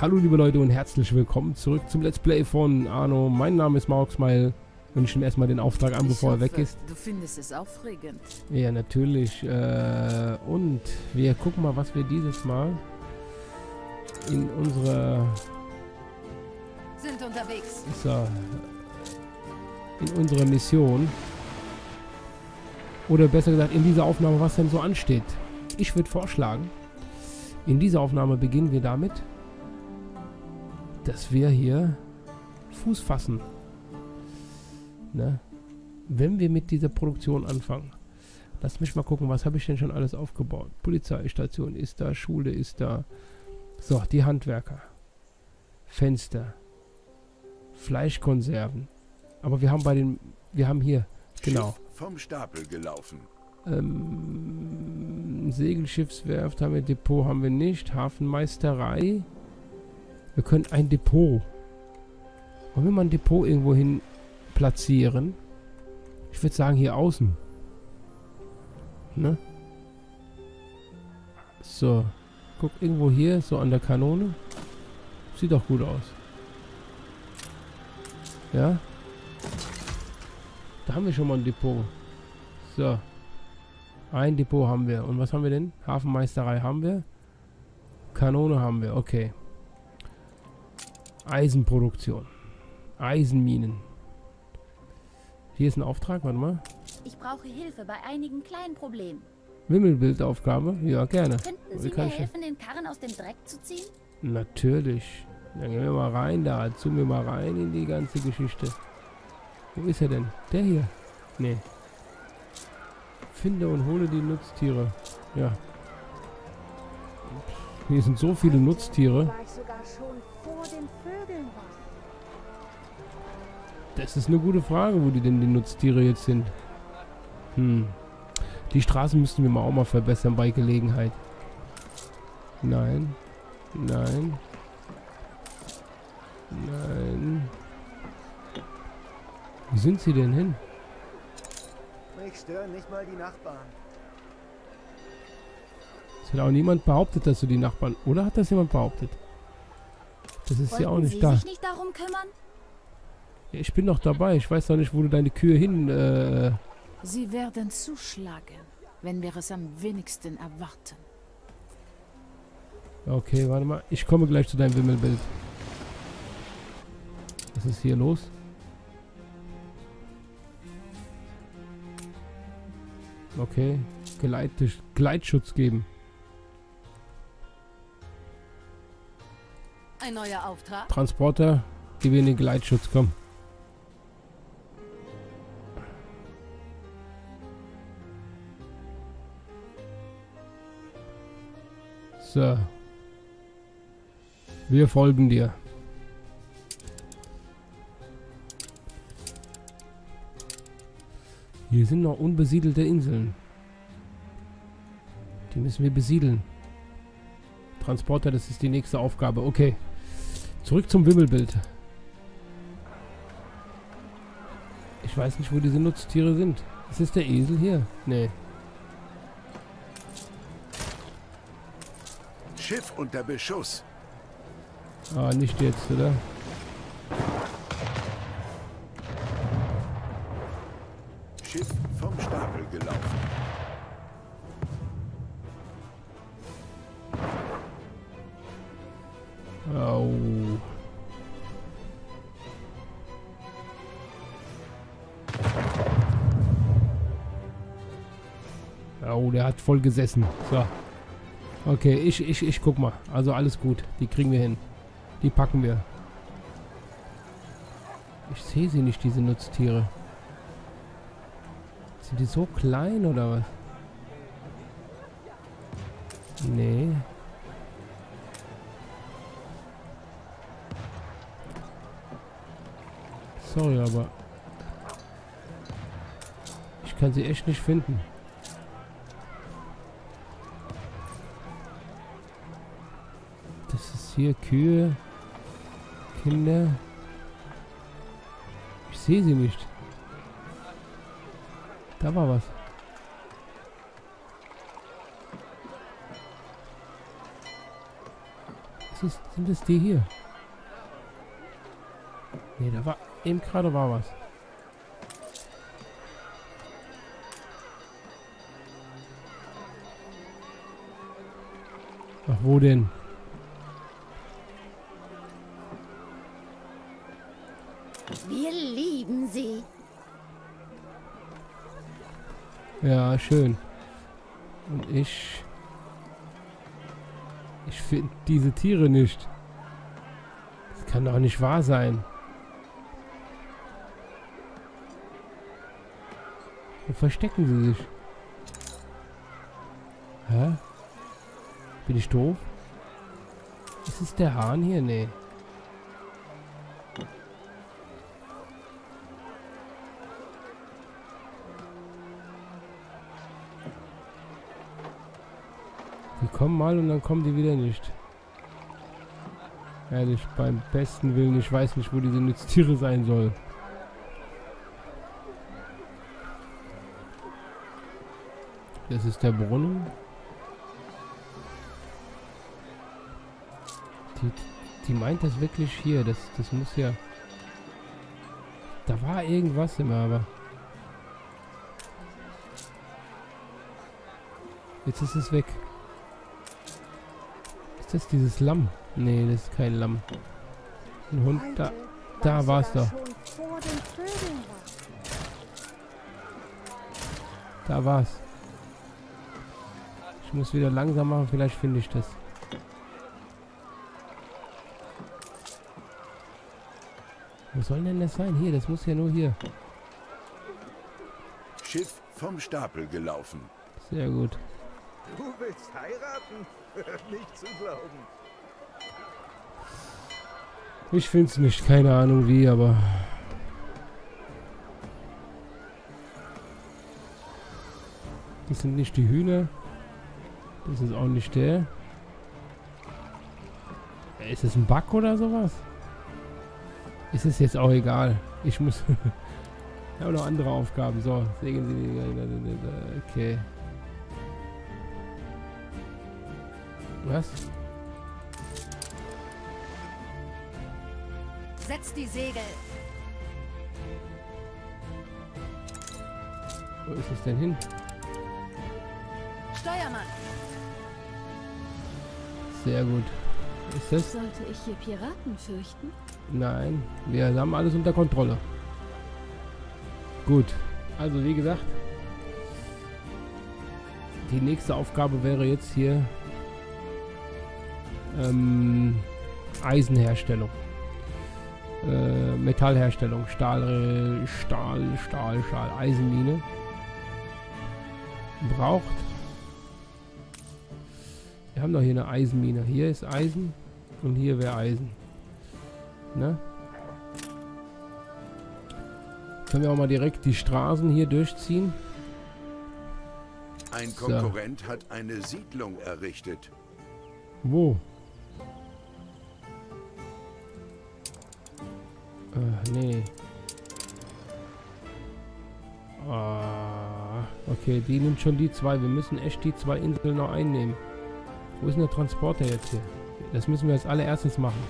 Hallo liebe Leute und herzlich willkommen zurück zum Let's Play von Arno. Mein Name ist Mark Smile ich nehme erstmal den Auftrag an, bevor er weg ist. Du findest es aufregend. Ja, natürlich. Äh, und wir gucken mal, was wir dieses Mal in unserer... Sind unterwegs. So, in unserer Mission oder besser gesagt in dieser Aufnahme, was denn so ansteht. Ich würde vorschlagen, in dieser Aufnahme beginnen wir damit, dass wir hier Fuß fassen. Ne? Wenn wir mit dieser Produktion anfangen. Lass mich mal gucken, was habe ich denn schon alles aufgebaut? Polizeistation ist da, Schule ist da. So, die Handwerker. Fenster. Fleischkonserven. Aber wir haben bei den, wir haben hier, genau. Vom Stapel gelaufen. Ähm, Segelschiffswerft haben wir, Depot haben wir nicht. Hafenmeisterei. Wir können ein Depot. Wollen wir mal ein Depot irgendwo hin platzieren? Ich würde sagen hier außen. Ne? So. Guck irgendwo hier, so an der Kanone. Sieht doch gut aus. Ja? Da haben wir schon mal ein Depot. So. Ein Depot haben wir. Und was haben wir denn? Hafenmeisterei haben wir. Kanone haben wir. Okay. Eisenproduktion. Eisenminen. Hier ist ein Auftrag. Warte mal. Ich brauche Hilfe bei einigen kleinen Problemen. Wimmelbildaufgabe? Ja, gerne. Könnten Sie kann mir ich- helfen, den Karren aus dem Dreck zu ziehen? Natürlich. Dann gehen wir mal rein da. Zoomen wir mal rein in die ganze Geschichte. Wo ist er denn? Der hier? Nee. Finde und hole die Nutztiere. Ja. Hier sind so viele Nutztiere. Das ist eine gute Frage, wo die denn die Nutztiere jetzt sind. Hm. Die Straßen müssten wir mal auch mal verbessern bei Gelegenheit. Nein. Nein. Nein. Wo sind sie denn hin? Mich stören nicht mal die Nachbarn. Es hat auch niemand behauptet, dass du die Nachbarn... Oder hat das jemand behauptet? Das ist ja auch Wollten nicht Sie da. sich nicht darum kümmern? Ich bin doch dabei. Ich weiß doch nicht, wo du deine Kühe hin... Äh, Sie werden zuschlagen, wenn wir es am wenigsten erwarten. Okay, warte mal. Ich komme gleich zu deinem Wimmelbild. Was ist hier los? Okay. Gleit Gleitschutz geben. Ein neuer Auftrag? Transporter, gib ihnen den Gleitschutz, komm. So. Wir folgen dir. Hier sind noch unbesiedelte Inseln. Die müssen wir besiedeln. Transporter, das ist die nächste Aufgabe. Okay. Zurück zum Wimmelbild. Ich weiß nicht, wo diese Nutztiere sind. Ist das der Esel hier? Nee. Schiff unter Beschuss. Ah, nicht jetzt, oder? Schiff vom Stapel gelaufen. Au. Oh, der hat voll gesessen. So. Okay, ich, ich, ich guck mal. Also alles gut. Die kriegen wir hin. Die packen wir. Ich sehe sie nicht, diese Nutztiere. Sind die so klein oder was? Nee. Sorry, aber ich kann sie echt nicht finden. Hier Kühe, Kinder. Ich sehe sie nicht. Da war was. ist, sind das die hier? Nee, da war... Eben gerade war was. Ach, wo denn? Wir lieben sie. Ja, schön. Und ich... Ich finde diese Tiere nicht. Das kann doch nicht wahr sein. Wo verstecken sie sich? Hä? Bin ich doof? Ist es der Hahn hier? Nee. Kommen mal und dann kommen die wieder nicht. Ehrlich, beim besten Willen, ich weiß nicht, wo diese Nutztiere sein sollen. Das ist der Brunnen. Die, die meint das wirklich hier. Das, das muss ja... Da war irgendwas immer, aber... Jetzt ist es weg. Ist das dieses Lamm? Nee, das ist kein Lamm. Ein Hund, da, da was war's ja doch. war. Da war's. Ich muss wieder langsam machen, vielleicht finde ich das. Wo soll denn das sein? Hier, das muss ja nur hier. Schiff vom Stapel gelaufen. Sehr gut. Du willst heiraten? nicht zu glauben. Ich finde es nicht, keine Ahnung wie, aber... Das sind nicht die Hühner. Das ist auch nicht der. Äh, Ist das ein Bug oder sowas? Ist es jetzt auch egal. Ich muss... ich habe noch andere Aufgaben. So, sägen Sie. Okay. Was? Setz die Segel. Wo ist es denn hin? Steuermann. Sehr gut. Ist das? Sollte ich hier Piraten fürchten? Nein, wir haben alles unter Kontrolle. Gut, also wie gesagt, die nächste Aufgabe wäre jetzt hier ähm, Eisenherstellung. Äh, Metallherstellung, Stahl, Stahl, Stahl, Stahl, Eisenmine. Braucht. Wir haben doch hier eine Eisenmine. Hier ist Eisen und hier wäre Eisen. Ne? Können wir auch mal direkt die Straßen hier durchziehen. Ein So. Konkurrent hat eine Siedlung errichtet. Wo? Äh, nee. Ah, okay, die nimmt schon die zwei. Wir müssen echt die zwei Inseln noch einnehmen. Wo ist denn der Transporter jetzt hier? Das müssen wir als allererstes machen.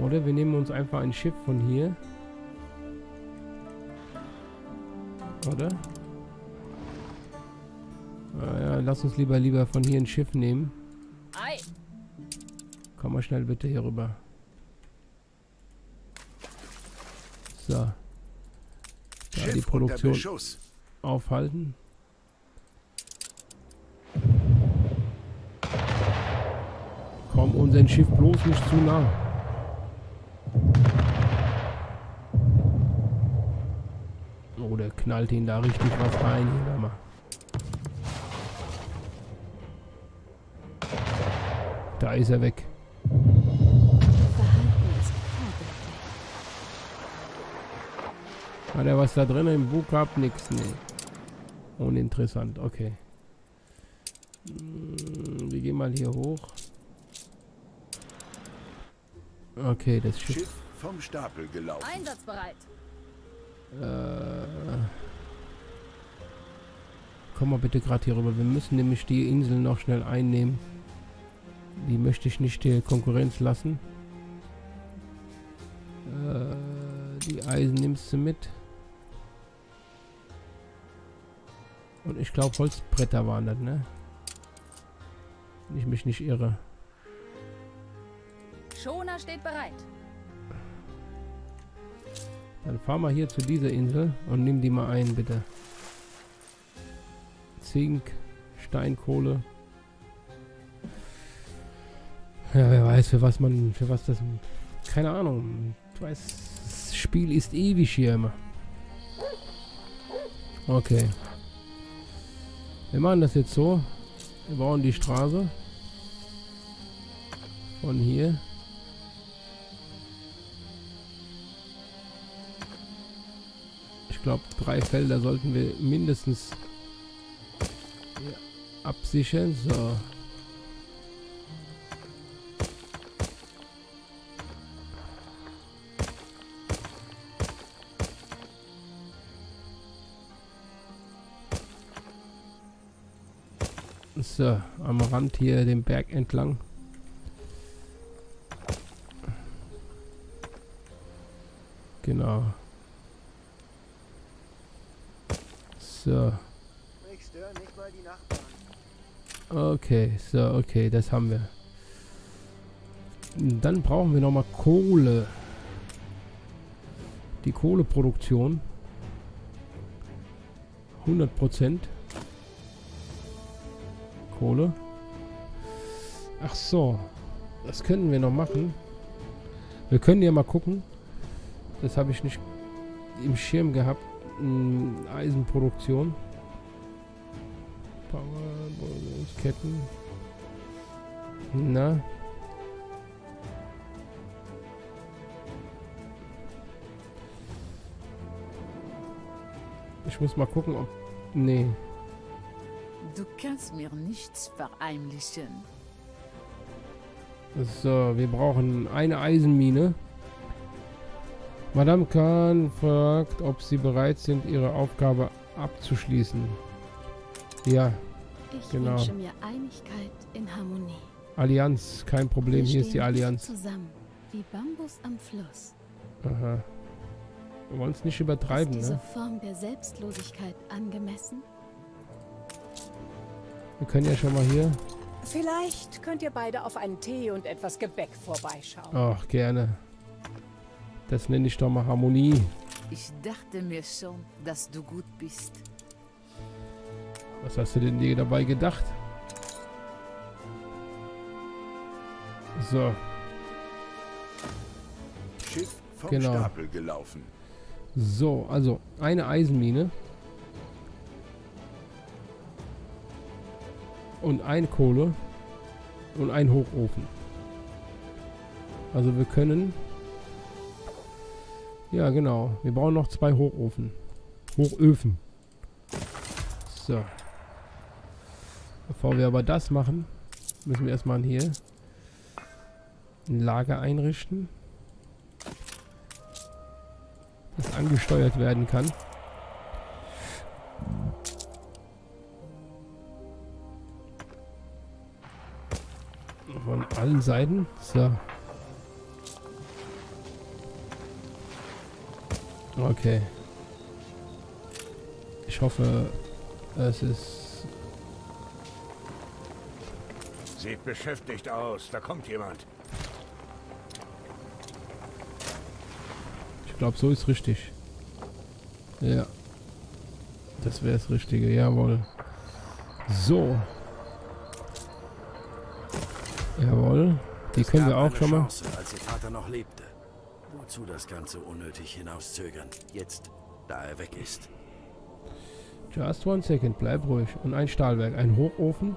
Oder wir nehmen uns einfach ein Schiff von hier. Oder? Lass uns lieber lieber von hier ein Schiff nehmen. Ei. Komm mal schnell bitte hier rüber. So. Da die Produktion aufhalten. Komm unser Schiff bloß nicht zu nah. Oh, der knallt ihn da richtig was rein. Hier, mal. Da ist er weg. Hat er was da drin im Buch gehabt? Nix, nee. Uninteressant, okay. Hm, Wir gehen mal hier hoch. Okay, das Schiff. Schiff vom Stapel gelaufen. Einsatzbereit. Äh, komm mal bitte gerade hier rüber. Wir müssen nämlich die Insel noch schnell einnehmen. Die möchte ich nicht der Konkurrenz lassen. Äh, die Eisen nimmst du mit. Und ich glaube Holzbretter waren das, ne? Wenn ich mich nicht irre. Schoner steht bereit. Dann fahr mal hier zu dieser Insel und nimm die mal ein, bitte. Zink, Steinkohle. Ja, wer weiß, für was man, für was das, keine Ahnung. Ich weiß, das Spiel ist ewig hier immer. Okay. Wir machen das jetzt so. Wir bauen die Straße. Von hier. Ich glaube, drei Felder sollten wir mindestens absichern. So. So, am Rand hier den Berg entlang. Genau. So. Okay, so, okay, das haben wir. Dann brauchen wir nochmal Kohle. Die Kohleproduktion. 100%. Kohle. Ach so. Das können wir noch machen. Wir können ja mal gucken. Das habe ich nicht im Schirm gehabt. Mm, Eisenproduktion. Ketten. Na. Ich muss mal gucken, ob... Nee. Du kannst mir nichts verheimlichen. So, wir brauchen eine Eisenmine. Madame Kahn fragt, ob Sie bereit sind, Ihre Aufgabe abzuschließen. Ja, Ich Genau. wünsche mir Einigkeit in Harmonie. Allianz, kein Problem. Wir Hier ist die stehen Allianz. Zusammen, wie Bambus am Fluss. Aha. Wir wollen es nicht Ist übertreiben, diese ne? Form der Selbstlosigkeit angemessen? Wir können ja schon mal hier. Vielleicht könnt ihr beide auf einen Tee und etwas Gebäck vorbeischauen. Ach, gerne. Das nenne ich doch mal Harmonie. Ich dachte mir schon, dass du gut bist. Was hast du denn dir dabei gedacht? So, Schiff vom Genau. Stapel gelaufen. so, also eine Eisenmine. Und ein Kohle. Und ein Hochofen. Also wir können... Ja, genau. Wir brauchen noch zwei Hochofen. Hochöfen. So. Bevor wir aber das machen, müssen wir erstmal hier ein Lager einrichten. Das angesteuert werden kann. Allen Seiten. So. Okay. Ich hoffe, es ist Sieht beschäftigt aus. Da kommt jemand. Ich glaube, so ist richtig. Ja. Das wäre das Richtige, jawohl. So. Jawohl. Die Es können wir auch schon mal. Chance, als ihr Vater noch lebte. Wozu das Ganze unnötig hinauszögern? Jetzt, da er weg ist. Just one second, bleib ruhig. Und ein Stahlwerk, ein Hochofen.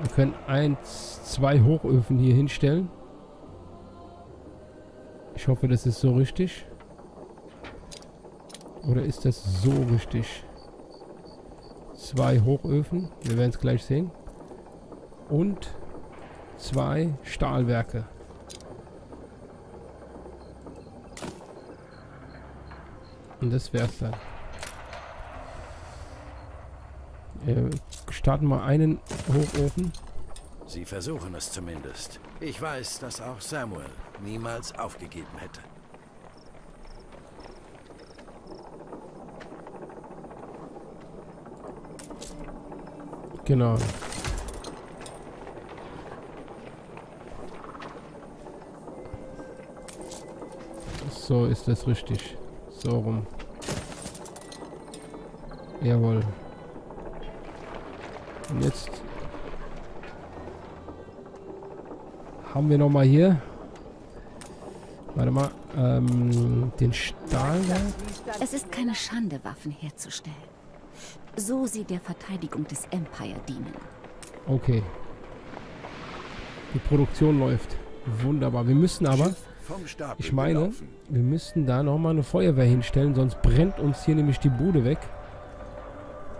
Wir können eins, zwei Hochöfen hier hinstellen. Ich hoffe, das ist so richtig. Oder ist das so richtig? Zwei Hochöfen, wir werden es gleich sehen. Und zwei Stahlwerke. Und das wär's dann. Äh, starten mal einen Hochofen. Sie versuchen es zumindest. Ich weiß, dass auch Samuel niemals aufgegeben hätte. Genau. So ist das richtig. So rum. Jawohl. Und jetzt haben wir noch mal hier. Warte mal. Ähm, den Stahlwerk. Es ist keine Schande, Waffen herzustellen. So sie der Verteidigung des Empire dienen. Okay. Die Produktion läuft. Wunderbar. Wir müssen aber, Schiff ich meine, wir müssten da nochmal eine Feuerwehr hinstellen, sonst brennt uns hier nämlich die Bude weg.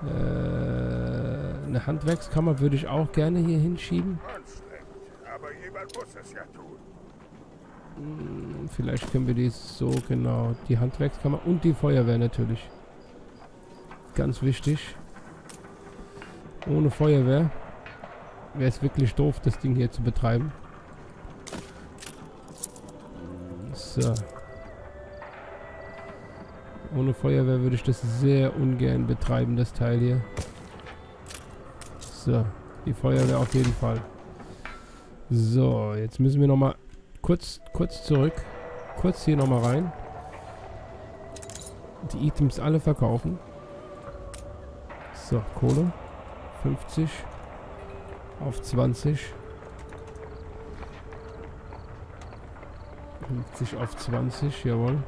Äh, eine Handwerkskammer würde ich auch gerne hier hinschieben. Hm, Vielleicht können wir die so, genau, die Handwerkskammer und die Feuerwehr natürlich. Ganz wichtig. Ohne Feuerwehr wäre es wirklich doof, das Ding hier zu betreiben. So. Ohne Feuerwehr würde ich das sehr ungern betreiben, das Teil hier. So, die Feuerwehr auf jeden Fall. So, jetzt müssen wir nochmal kurz, kurz zurück. Kurz hier nochmal rein. Die Items alle verkaufen. So, Kohle. 50 auf 20. 50 auf 20, jawohl.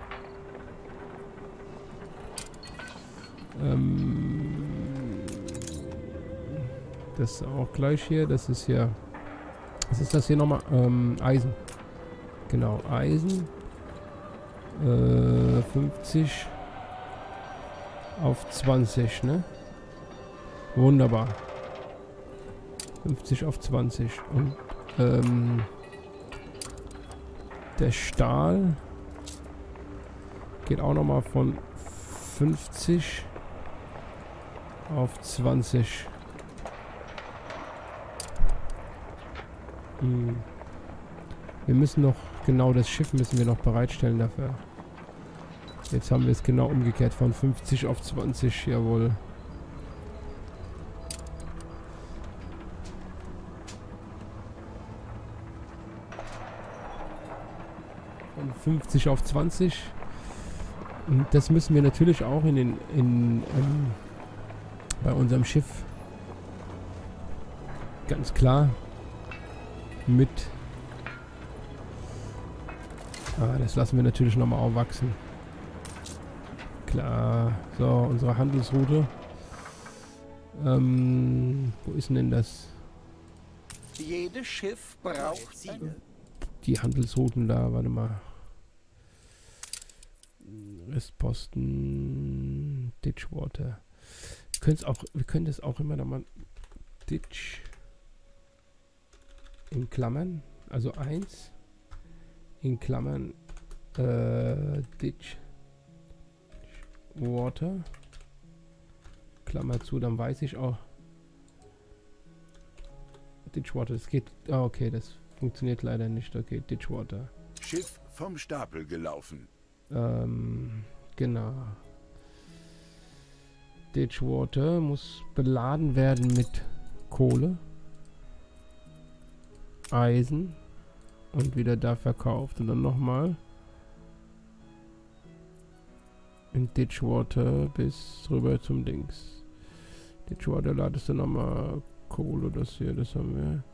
Ähm, das auch gleich hier. Das ist hier. Was ist das hier nochmal? Ähm, Eisen. Genau, Eisen. Äh, 50 auf 20, ne? Wunderbar. 50 auf 20. Und ähm, der Stahl geht auch nochmal von 50 auf 20. Hm. Wir müssen noch, genau das Schiff müssen wir noch bereitstellen dafür. Jetzt haben wir es genau umgekehrt von 50 auf 20, jawohl. 50 auf 20. Und das müssen wir natürlich auch in den, in, ähm, bei unserem Schiff ganz klar mit Ah, das lassen wir natürlich nochmal aufwachsen. Klar. So, unsere Handelsroute. Ähm, wo ist denn das? Jedes Schiff braucht eine Die Handelsrouten da, warte mal. Restposten, Ditchwater. Wir können es auch, wir können das auch immer da mal Ditch in Klammern, also 1 in Klammern äh, Ditch Water Klammer zu, dann weiß ich auch Ditchwater, das geht, ah okay, das funktioniert leider nicht, okay, Ditchwater Schiff vom Stapel gelaufen. Ähm, genau Ditchwater muss beladen werden mit Kohle Eisen und wieder da verkauft und dann nochmal in Ditchwater bis rüber zum Dings. Ditchwater ladest du nochmal Kohle, das hier, das haben wir.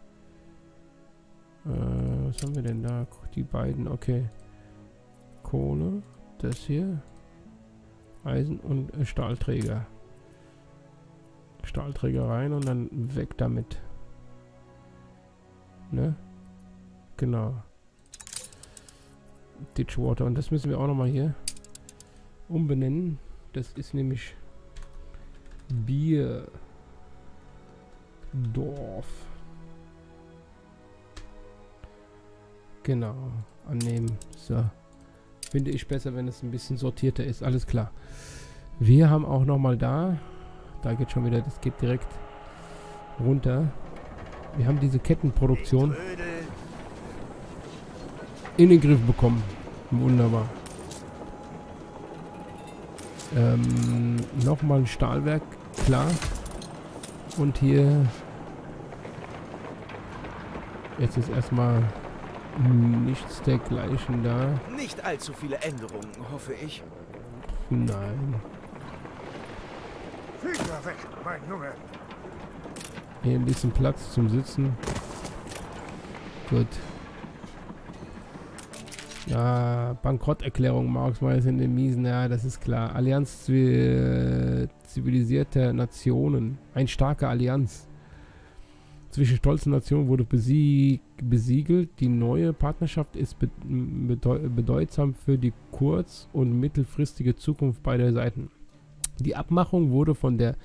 Äh, was haben wir denn da? Die beiden, okay. Kohle, das hier. Eisen und äh, Stahlträger. Stahlträger rein und dann weg damit. Ne? Genau. Ditchwater. Und das müssen wir auch nochmal hier umbenennen. Das ist nämlich Bier. Dorf. Genau. Annehmen. So. Finde ich besser, wenn es ein bisschen sortierter ist. Alles klar. Wir haben auch nochmal da da geht schon wieder, das geht direkt runter. Wir haben diese Kettenproduktion in den Griff bekommen. Wunderbar. Ähm, nochmal ein Stahlwerk, klar. Und hier jetzt ist erstmal nichts dergleichen da. Nicht allzu viele Änderungen, hoffe ich. Nein. Finger weg, mein Junge. Hier ein bisschen Platz zum Sitzen. Gut. Ja, Bankrotterklärung Marx mal in den Miesen, ja, das ist klar. Allianz zivi- zivilisierter Nationen. Ein starker Allianz. Zwischen stolzen Nationen wurde besieg besiegelt. Die neue Partnerschaft ist be bedeu bedeutsam für die kurz- und mittelfristige Zukunft beider Seiten. Die Abmachung wurde von der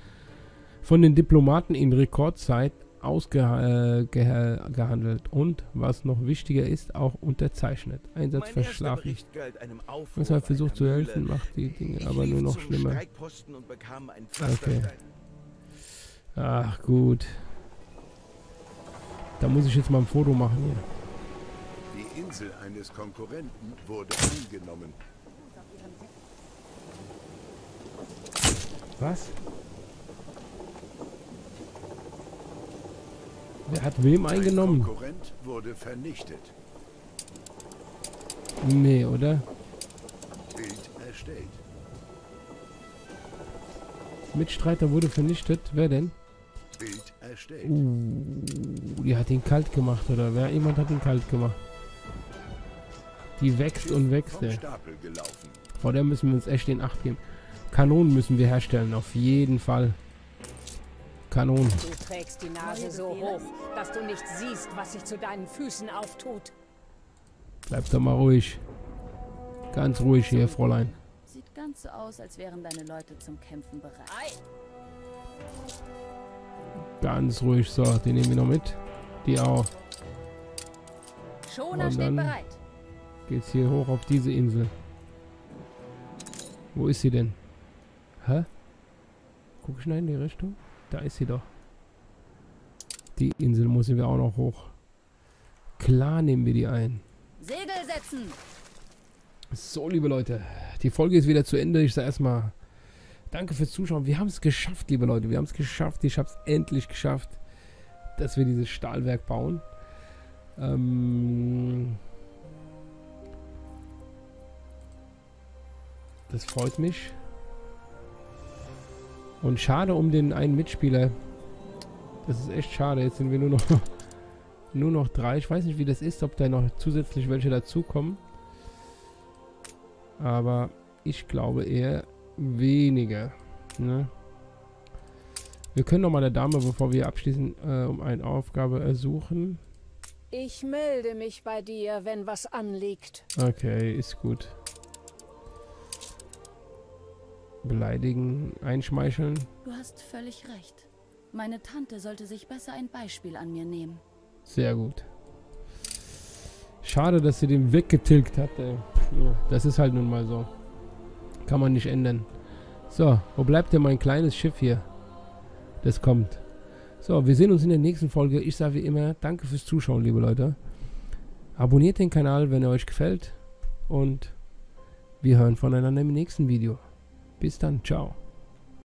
von den Diplomaten in Rekordzeit ausgehandelt und, was noch wichtiger ist, auch unterzeichnet. Einsatz verschlafen. Er auf versucht zu helfen, macht die Dinge Ich aber nur noch schlimmer. Pflasterstein. Ach gut. Da muss ich jetzt mal ein Foto machen hier. Die Insel eines Konkurrenten wurde eingenommen. Was? Wer hat wem Ein eingenommen? Konkurrent wurde vernichtet. Nee, oder? Bild erstellt. Mitstreiter wurde vernichtet. Wer denn? Bild erstellt. Uh, die hat ihn kalt gemacht, oder? Wer? Jemand hat ihn kalt gemacht. Die wächst und wächst, ey. Vor der müssen wir uns echt in Acht geben. Kanonen müssen wir herstellen, auf jeden Fall. Kanonen. Du trägst die Nase so hoch, dass du nicht siehst, was sich zu deinen Füßen auftut. Bleib doch mal ruhig. Ganz ruhig hier, Fräulein. Sieht ganz so aus, als wären deine Leute zum Kämpfen bereit. Ganz ruhig. So, den nehmen wir noch mit. Die auch. Schoner Und steht dann- bereit. Geht's hier hoch auf diese Insel. Wo ist sie denn? Hä? Guck schnell in die Richtung. Da ist sie doch. Die Insel müssen wir auch noch hoch. Klar nehmen wir die ein. Segel setzen! So, liebe Leute, die Folge ist wieder zu Ende. Ich sage erstmal danke fürs Zuschauen. Wir haben es geschafft, liebe Leute. Wir haben es geschafft. Ich habe es endlich geschafft, dass wir dieses Stahlwerk bauen. Ähm das freut mich. Und schade um den einen Mitspieler. Das ist echt schade. Jetzt sind wir nur noch, nur noch drei. Ich weiß nicht, wie das ist, ob da noch zusätzlich welche dazukommen. Aber ich glaube eher weniger. Ne? Wir können noch mal der Dame, bevor wir abschließen, äh, um eine Aufgabe ersuchen. Ich melde mich bei dir, wenn was anliegt. Okay, ist gut. Beleidigen, einschmeicheln. Du hast völlig recht. Meine Tante sollte sich besser ein Beispiel an mir nehmen. Sehr gut. Schade, dass sie den weggetilgt hat. Ey. Ja, das ist halt nun mal so. Kann man nicht ändern. So, wo bleibt denn mein kleines Schiff hier? Das kommt. So, wir sehen uns in der nächsten Folge. Ich sage wie immer, danke fürs Zuschauen, liebe Leute. Abonniert den Kanal, wenn er euch gefällt. Und wir hören voneinander im nächsten Video. Bis dann, ciao.